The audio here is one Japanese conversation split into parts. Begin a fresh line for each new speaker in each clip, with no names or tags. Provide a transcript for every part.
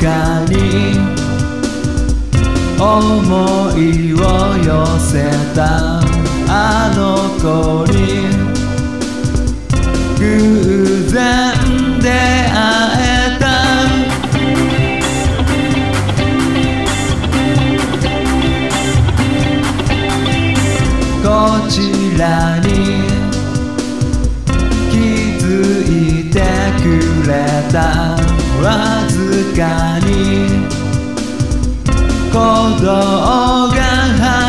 かに思いを寄せたあの子に偶然出会えた。こちらに気づいてくれた。わずかに。鼓動が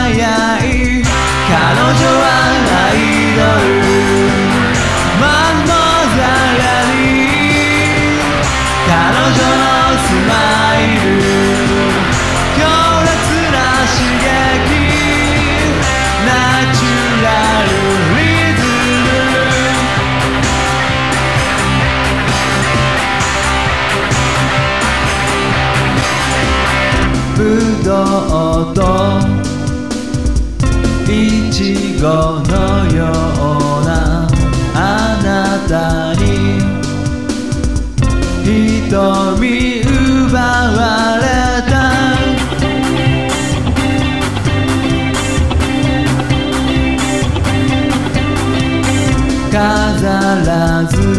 といちごのようなあなたに瞳奪われた。飾らず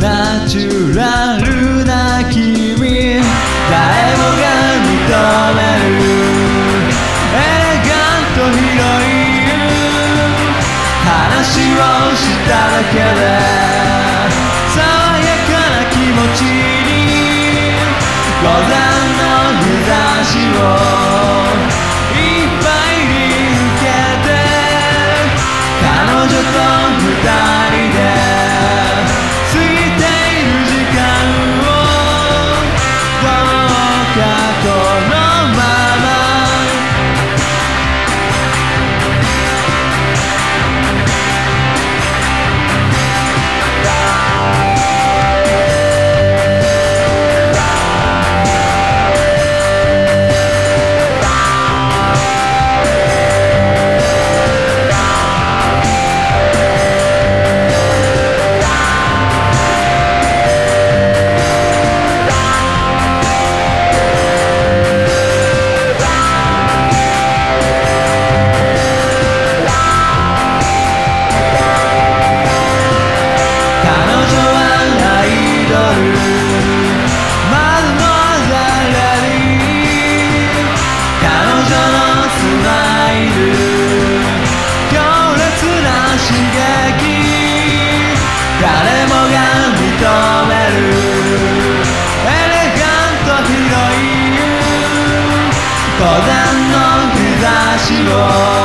ナチュラルな君。誰もが認め Go.